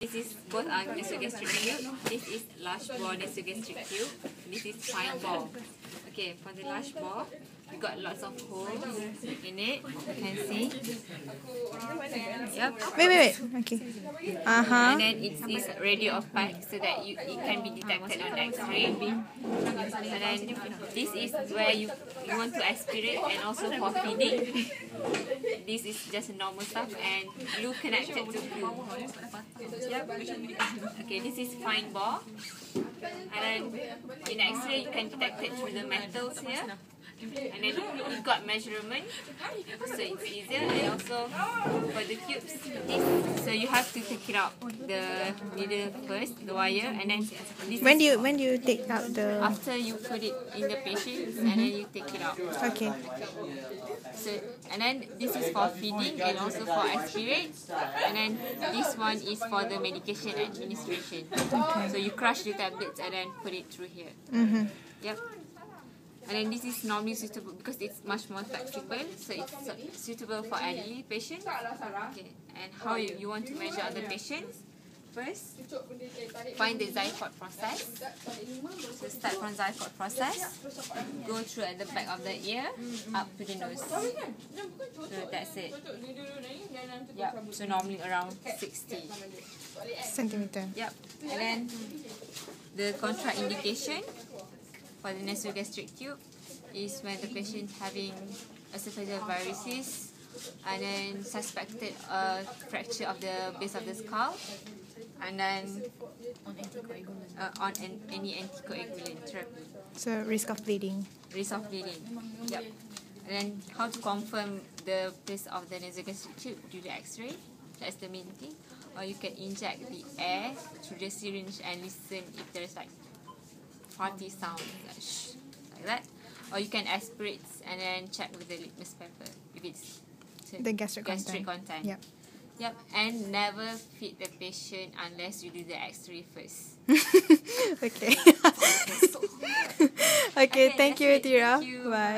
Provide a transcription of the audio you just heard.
This is both are nasogastric tube. This is large bore nasogastric tube. This is fine bore. Okay, for the large bore, we got lots of holes in it. You can see. Yep. Wait, wait, wait. Okay. Uh huh. And then it is radio opaque so that you it can be detected on X-ray. And then this is where you you want to aspirate and also for feeding. This is just normal stuff and glue connected to glue. Yep. Okay, this is fine bore. And then in X-ray you can detect it through the metals here. And then you got measurement, so it's easier. And also for the tubes, this, so you have to take it out the needle first, the wire, and then this When do you when do you take out the? after you put it in the patient, and then you take it out. Okay. So and then this is for feeding and also for aspirate, and then this one is for the medication administration. okay. So you crush the tablets and then put it through here. Mhm. Yep. And then this is normally suitable because it's much more flexible, so it's suitable for elderly patients. Okay. And how you, you want to measure other patients? First, find the xiphoid process. So start from xiphoid process. Go through at the back of the ear, up to the nose. So that's it. Yep. So normally around 60. Centimeter. Yep. And then the contraindication for the nasogastric tube is when the patient having esophageal varices and then suspected a fracture of the base of the skull and then uh, on an, any anticoagulant therapy. So risk of bleeding. Risk of bleeding. Yep. And then how to confirm the place of the nasogastric tube? Do the X-ray. That's the main thing. Or you can inject the air through the syringe and listen if there's like farty sound, like that. Or you can aspirate and then check with the litmus paper if it's The gastric gastric content. content. Yep. Yep. And never feed the patient unless you do the X-ray first. okay. okay. Thank that's you, it. Tira. Thank you. Bye.